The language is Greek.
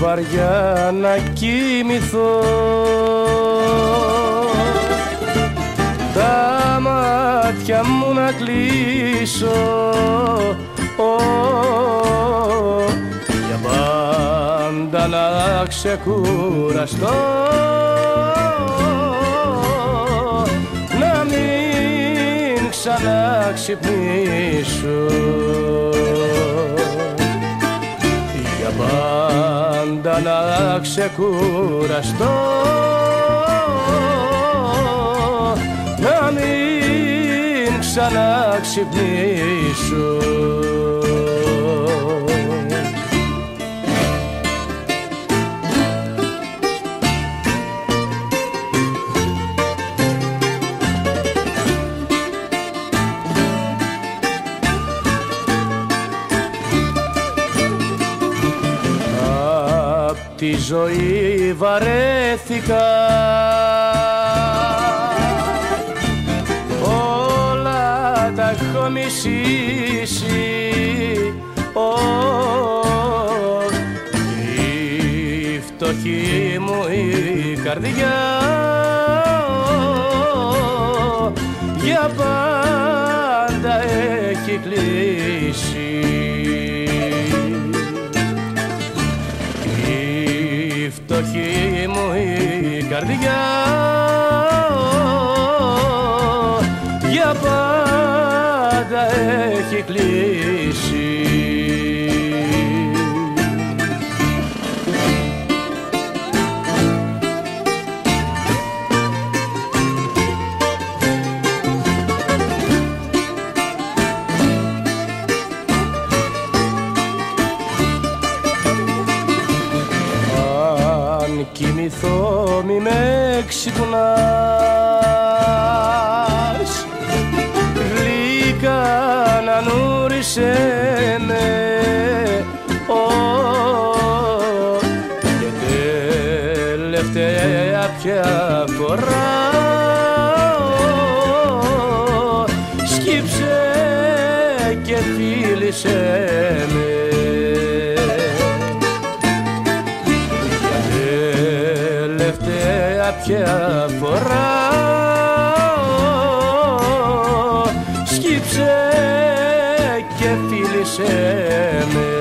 βαριά να κοιμηθώ. Τα μάτια μου να κλείσω. Για πάντα να ξεκουραστώ. Να μην ξαναξυπνήσω. Για πάντα να ξεκουραστώ. Να μην ξαναξυπνήσω τη ζωή βαρέθηκα. Όλα τα έχω μισήσει. Ω, Η φτωχή μου η καρδιά. Για πάντα έχει κλείσει η φτωχή μου η καρδιά. Για πάντα έχει κλείσει με ξυπνάς Γλυκά να νούρισέ με Ω, Και τελευταία πια φορά Σκύψε και φίλησέ με τελευταία πια φορά σκύψε και φίλησέ με